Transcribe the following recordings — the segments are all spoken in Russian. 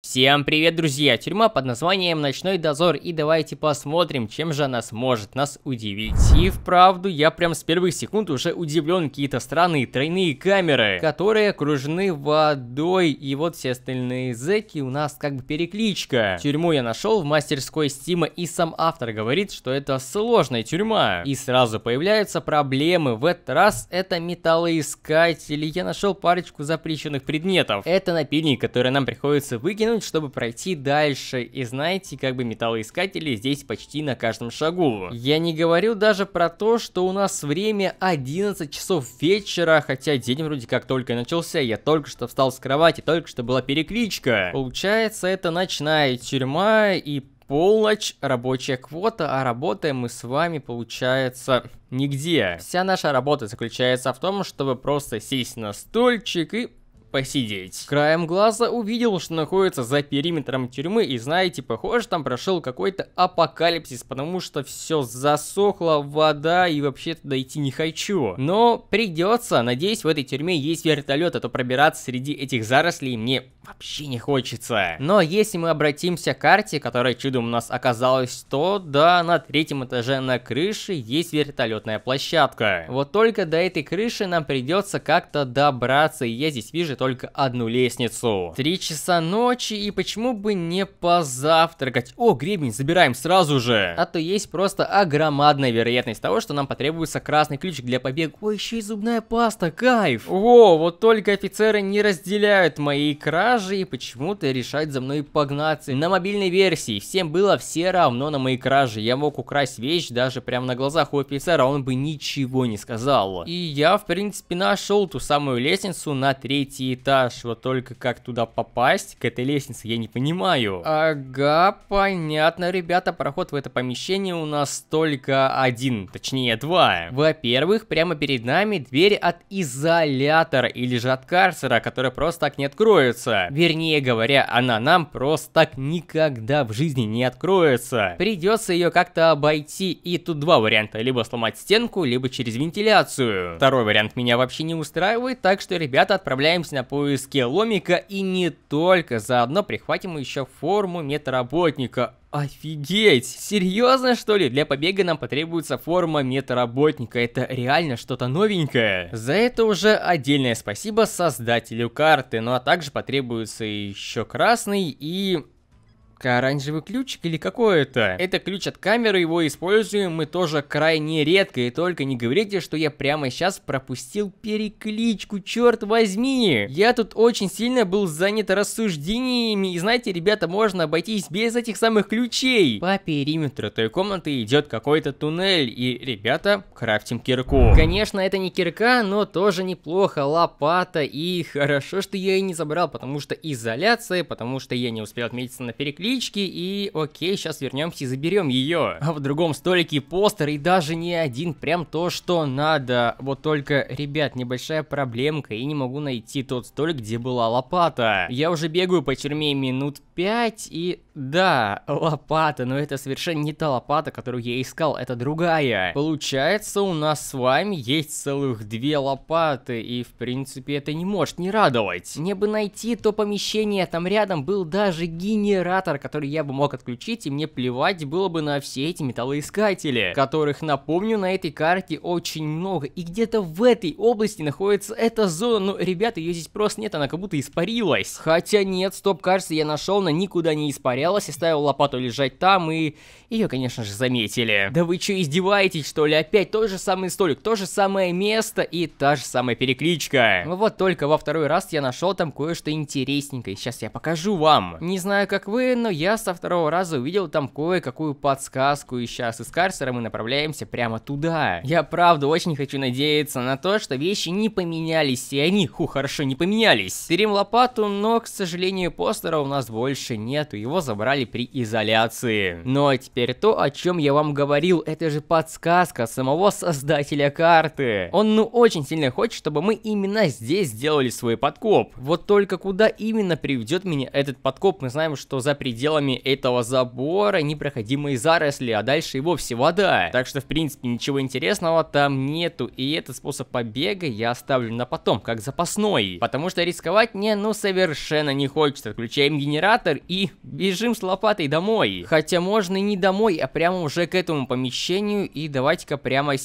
Всем привет, друзья! Тюрьма под названием Ночной Дозор, и давайте посмотрим, чем же она сможет нас удивить. И вправду, я прям с первых секунд уже удивлен, какие-то странные тройные камеры, которые окружены водой, и вот все остальные зэки у нас как бы перекличка. Тюрьму я нашел в мастерской Стима, и сам автор говорит, что это сложная тюрьма. И сразу появляются проблемы, в этот раз это металлоискатели, я нашел парочку запрещенных предметов. Это напильник, который нам приходится выкинуть, минут, чтобы пройти дальше. И знаете, как бы металлоискатели здесь почти на каждом шагу. Я не говорю даже про то, что у нас время 11 часов вечера, хотя день вроде как только начался. Я только что встал с кровати, только что была перекличка. Получается, это ночная тюрьма и полночь рабочая квота, а работаем мы с вами, получается, нигде. Вся наша работа заключается в том, чтобы просто сесть на стульчик и посидеть. Краем глаза увидел, что находится за периметром тюрьмы, и знаете, похоже, там прошел какой-то апокалипсис, потому что все засохло, вода, и вообще туда идти не хочу. Но придется, надеюсь, в этой тюрьме есть вертолет, а то пробираться среди этих зарослей мне вообще не хочется. Но если мы обратимся к карте, которая чудом у нас оказалась, то да, на третьем этаже на крыше есть вертолетная площадка. Вот только до этой крыши нам придется как-то добраться, и я здесь вижу только одну лестницу. Три часа ночи, и почему бы не позавтракать? О, гребень, забираем сразу же. А то есть просто огромадная вероятность того, что нам потребуется красный ключик для побега. Ой, еще и зубная паста, кайф. Во, вот только офицеры не разделяют мои кражи и почему-то решают за мной погнаться. На мобильной версии всем было все равно на мои кражи. Я мог украсть вещь даже прямо на глазах у офицера, он бы ничего не сказал. И я, в принципе, нашел ту самую лестницу на третий этаж, вот только как туда попасть, к этой лестнице, я не понимаю. Ага, понятно, ребята, проход в это помещение у нас только один, точнее два. Во-первых, прямо перед нами дверь от изолятора или же от карцера, которая просто так не откроется. Вернее говоря, она нам просто так никогда в жизни не откроется. Придется ее как-то обойти, и тут два варианта, либо сломать стенку, либо через вентиляцию. Второй вариант меня вообще не устраивает, так что, ребята, отправляемся на поиске ломика и не только. Заодно прихватим еще форму медработника. Офигеть! Серьезно, что ли? Для побега нам потребуется форма медработника. Это реально что-то новенькое. За это уже отдельное спасибо создателю карты. Ну а также потребуется еще красный и Оранжевый ключик или какой это? Это ключ от камеры, его используем мы тоже крайне редко, и только не говорите, что я прямо сейчас пропустил перекличку, черт возьми! Я тут очень сильно был занят рассуждениями, и знаете, ребята, можно обойтись без этих самых ключей. По периметру той комнаты идет какой-то туннель, и, ребята, крафтим кирку. Конечно, это не кирка, но тоже неплохо, лопата, и хорошо, что я ее не забрал, потому что изоляция, потому что я не успел отметиться на перекличке, таблички и окей, сейчас вернемся и заберем ее. А в другом столике постер и даже не один, прям то, что надо. Вот только, ребят, небольшая проблемка, и не могу найти тот столик, где была лопата. Я уже бегаю по тюрьме минут 5 и... Да, лопата, но это совершенно не та лопата, которую я искал, это другая. Получается, у нас с вами есть целых две лопаты, и в принципе это не может не радовать. Мне бы найти то помещение, там рядом был даже генератор, который я бы мог отключить, и мне плевать было бы на все эти металлоискатели, которых, напомню, на этой карте очень много. И где-то в этой области находится эта зона, но, ребята, ее здесь просто нет, она как будто испарилась. Хотя нет, стоп, кажется, я нашел, она никуда не испарялась, оставил лопату лежать там, и ее, конечно же, заметили. Да вы что, издеваетесь, что ли? Опять тот же самый столик, то же самое место и та же самая перекличка. Ну вот только во второй раз я нашел там кое-что интересненькое, сейчас я покажу вам. Не знаю, как вы, но я со второго раза увидел там кое-какую подсказку, и сейчас из карцера мы направляемся прямо туда. Я правда очень хочу надеяться на то, что вещи не поменялись, и они, ху, хорошо, не поменялись. Берем лопату, но, к сожалению, постера у нас больше нету, его забрали собрали при изоляции. Ну а теперь то, о чем я вам говорил, это же подсказка самого создателя карты. Он ну очень сильно хочет, чтобы мы именно здесь сделали свой подкоп. Вот только куда именно приведет меня этот подкоп, мы знаем, что за пределами этого забора непроходимые заросли, а дальше и вовсе вода. Так что в принципе ничего интересного там нету, и этот способ побега я оставлю на потом, как запасной. Потому что рисковать мне ну совершенно не хочется. Включаем генератор и бежим с лопатой домой. Хотя можно и не домой, а прямо уже к этому помещению. И давайте-ка прямо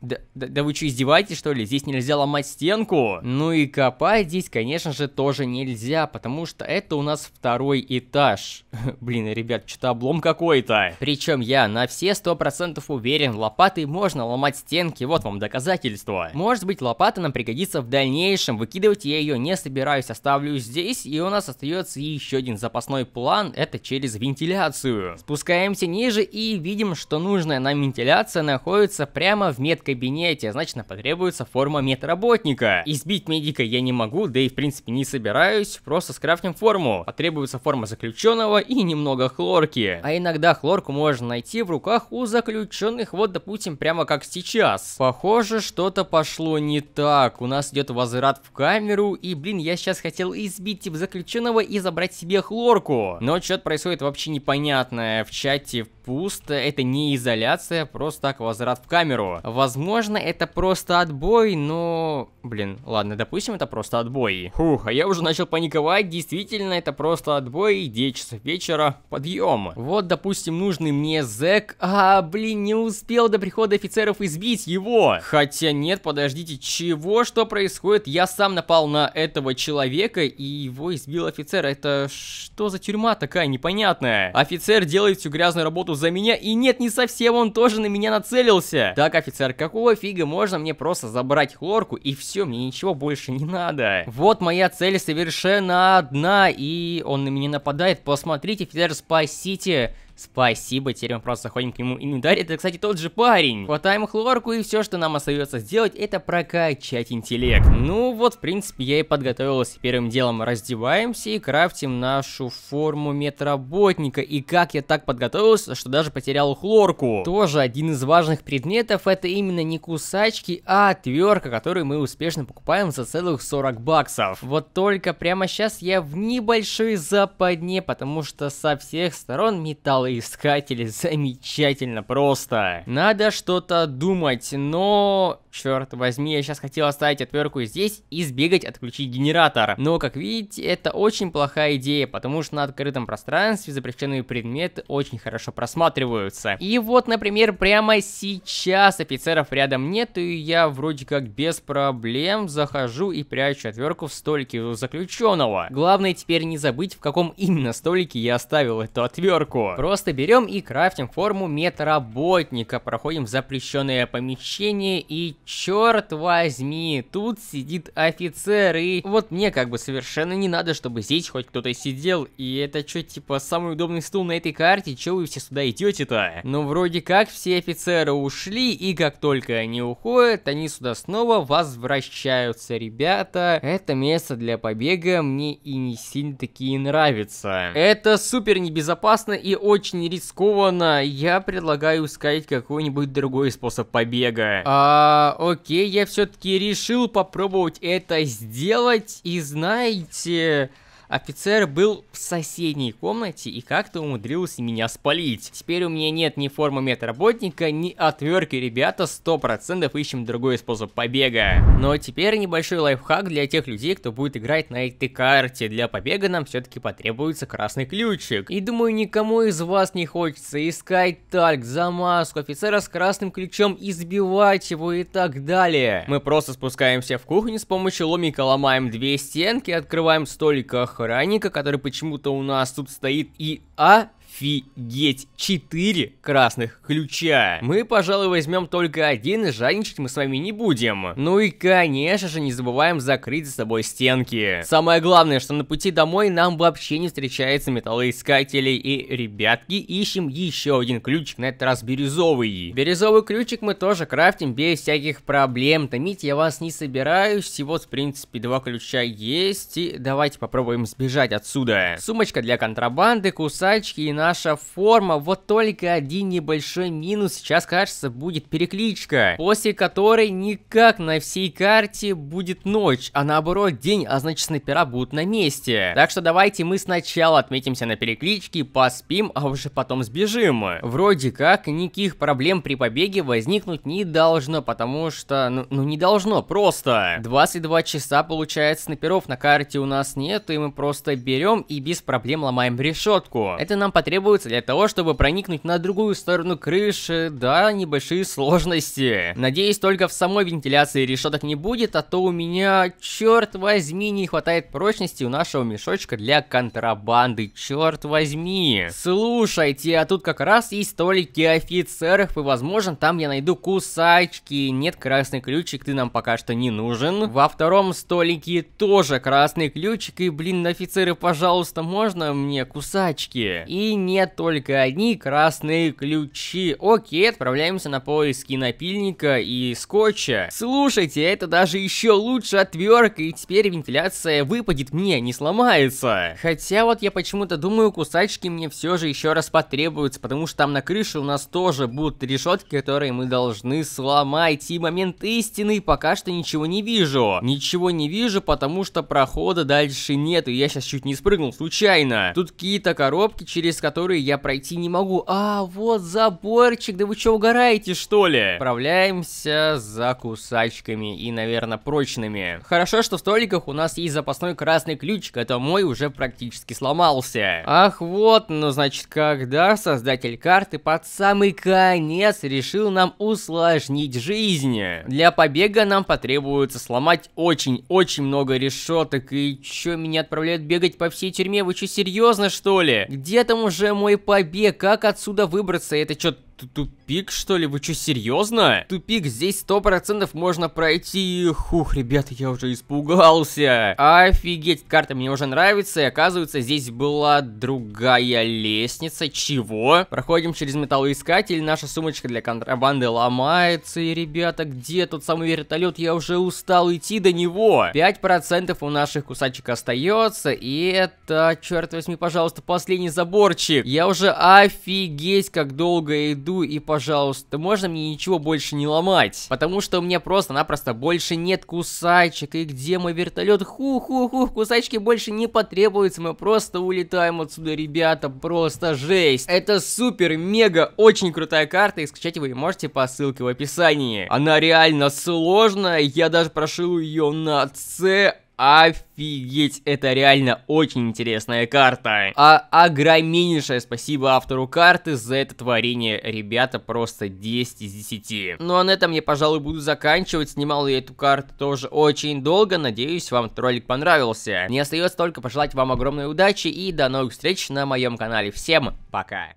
да, да, да вы что, издеваетесь, что ли? Здесь нельзя ломать стенку? Ну и копать здесь, конечно же, тоже нельзя, потому что это у нас второй этаж. Блин, ребят, что-то облом какой-то. Причем я на все сто процентов уверен, лопатой можно ломать стенки, вот вам доказательство. Может быть, лопата нам пригодится в дальнейшем, выкидывать я ее не собираюсь, оставлю здесь, и у нас остается еще один запасной план, это через вентиляцию. Спускаемся ниже и видим, что нужная нам вентиляция находится прямо в метке кабинете, значит нам потребуется форма медработника. Избить медика я не могу, да и в принципе не собираюсь, просто скрафтим форму. Потребуется форма заключенного и немного хлорки. А иногда хлорку можно найти в руках у заключенных, вот допустим прямо как сейчас. Похоже, что-то пошло не так. У нас идет возврат в камеру, и блин, я сейчас хотел избить тип заключенного и забрать себе хлорку. Но что-то происходит вообще непонятное. В чате пусто, это не изоляция, просто так возврат в камеру. Возможно, это просто отбой, но... Блин, ладно, допустим, это просто отбой. Фух, а я уже начал паниковать, действительно, это просто отбой, 9 часов вечера, подъем. Вот, допустим, нужный мне зэк, а, блин, не успел до прихода офицеров избить его. Хотя нет, подождите, чего, что происходит? Я сам напал на этого человека, и его избил офицер, это что за тюрьма такая непонятная? Офицер делает всю грязную работу за меня, и нет, не совсем, он тоже на меня нацелился. Так, офицер, какого фига можно мне просто забрать хлорку, и все, мне ничего больше не надо. Вот моя цель совершенно одна, и он на меня нападает, посмотрите, офицер, спасите. Спасибо, теперь мы просто заходим к нему инвентарь. Это, кстати, тот же парень. Хватаем хлорку, и все, что нам остается сделать, это прокачать интеллект. Ну вот, в принципе, я и подготовился. Первым делом раздеваемся и крафтим нашу форму медработника. И как я так подготовился, что даже потерял хлорку. Тоже один из важных предметов, это именно не кусачки, а отвертка, которую мы успешно покупаем за целых 40 баксов. Вот только прямо сейчас я в небольшой западне, потому что со всех сторон металл искатели замечательно просто. Надо что-то думать, но... Черт возьми, я сейчас хотел оставить отвертку здесь и сбегать отключить генератор. Но, как видите, это очень плохая идея, потому что на открытом пространстве запрещенные предметы очень хорошо просматриваются. И вот, например, прямо сейчас офицеров рядом нету, и я вроде как без проблем захожу и прячу отвертку в столике у заключенного. Главное теперь не забыть, в каком именно столике я оставил эту отвертку. Просто берем и крафтим форму медработника, проходим в запрещенное помещение и черт возьми, тут сидит офицер, и вот мне как бы совершенно не надо, чтобы здесь хоть кто-то сидел, и это что, типа, самый удобный стул на этой карте, че вы все сюда идете-то? Ну, вроде как все офицеры ушли, и как только они уходят, они сюда снова возвращаются, ребята. Это место для побега мне и не сильно таки нравится. Это супер небезопасно и очень рискованно, я предлагаю искать какой-нибудь другой способ побега. А, окей, я все-таки решил попробовать это сделать. И знаете... Офицер был в соседней комнате и как-то умудрился меня спалить. Теперь у меня нет ни формы медработника, ни отвертки, ребята, 100% ищем другой способ побега. Но теперь небольшой лайфхак для тех людей, кто будет играть на этой карте. Для побега нам все-таки потребуется красный ключик. И думаю, никому из вас не хочется искать тальк, замазку, офицера с красным ключом, избивать его и так далее. Мы просто спускаемся в кухню с помощью ломика, ломаем две стенки, открываем столик охранника, который почему-то у нас тут стоит и... А? Офигеть, 4 красных ключа. Мы, пожалуй, возьмем только один, жадничать мы с вами не будем. Ну и, конечно же, не забываем закрыть за собой стенки. Самое главное, что на пути домой нам вообще не встречается металлоискателей. И, ребятки, ищем еще один ключик, на этот раз бирюзовый. Бирюзовый ключик мы тоже крафтим без всяких проблем. Томить я вас не собираюсь. Всего, в принципе, два ключа есть. И давайте попробуем сбежать отсюда. Сумочка для контрабанды, кусачки и на наша форма, вот только один небольшой минус сейчас, кажется, будет перекличка, после которой никак на всей карте будет ночь, а наоборот день, а значит снайпера будут на месте. Так что давайте мы сначала отметимся на перекличке, поспим, а уже потом сбежим. Вроде как никаких проблем при побеге возникнуть не должно, потому что, ну, ну не должно, просто. 22 часа, получается, снайперов на карте у нас нет, и мы просто берем и без проблем ломаем решетку. Это нам потребуется требуется для того, чтобы проникнуть на другую сторону крыши, да, небольшие сложности. Надеюсь, только в самой вентиляции решеток не будет, а то у меня, черт возьми, не хватает прочности у нашего мешочка для контрабанды, черт возьми. Слушайте, а тут как раз есть столики офицеров, и возможно там я найду кусачки. Нет, красный ключик, ты нам пока что не нужен. Во втором столике тоже красный ключик, и блин, офицеры, пожалуйста, можно мне кусачки? И нет только одни красные ключи. Окей, отправляемся на поиски напильника и скотча. Слушайте, это даже еще лучше отвертка, и теперь вентиляция выпадет мне, не сломается. Хотя вот я почему-то думаю, кусачки мне все же еще раз потребуются, потому что там на крыше у нас тоже будут решетки, которые мы должны сломать. И момент истины пока что ничего не вижу. Ничего не вижу, потому что прохода дальше нет, и я сейчас чуть не спрыгнул случайно. Тут какие-то коробки, через которые которые я пройти не могу. А, вот заборчик, да вы что, угораете, что ли? Отправляемся за кусачками и, наверное, прочными. Хорошо, что в столиках у нас есть запасной красный ключик, это мой уже практически сломался. Ах, вот, ну, значит, когда создатель карты под самый конец решил нам усложнить жизнь. Для побега нам потребуется сломать очень-очень много решеток. И чё, меня отправляют бегать по всей тюрьме? Вы что, серьезно, что ли? Где там уже мой побег, как отсюда выбраться? Это что, тупик, что ли? Вы что, серьезно? Тупик, здесь сто процентов можно пройти. Хух, ребята, я уже испугался. Офигеть, карта мне уже нравится. И оказывается, здесь была другая лестница. Чего? Проходим через металлоискатель. Наша сумочка для контрабанды ломается. И, ребята, где тот самый вертолет? Я уже устал идти до него. 5% у наших кусачек остается. И это, черт возьми, пожалуйста, последний заборчик. Я уже офигеть, как долго иду иду и, пожалуйста, можно мне ничего больше не ломать? Потому что у меня просто-напросто больше нет кусачек. И где мой вертолет? Ху-ху-ху, кусачки больше не потребуются. Мы просто улетаем отсюда, ребята. Просто жесть. Это супер, мега, очень крутая карта. И скачать вы можете по ссылке в описании. Она реально сложная. Я даже прошил ее на С Офигеть, это реально очень интересная карта. А огромнейшее спасибо автору карты за это творение, ребята, просто 10 из 10. Ну а на этом я, пожалуй, буду заканчивать. Снимал я эту карту тоже очень долго, надеюсь, вам этот ролик понравился. Мне остается только пожелать вам огромной удачи и до новых встреч на моем канале. Всем пока!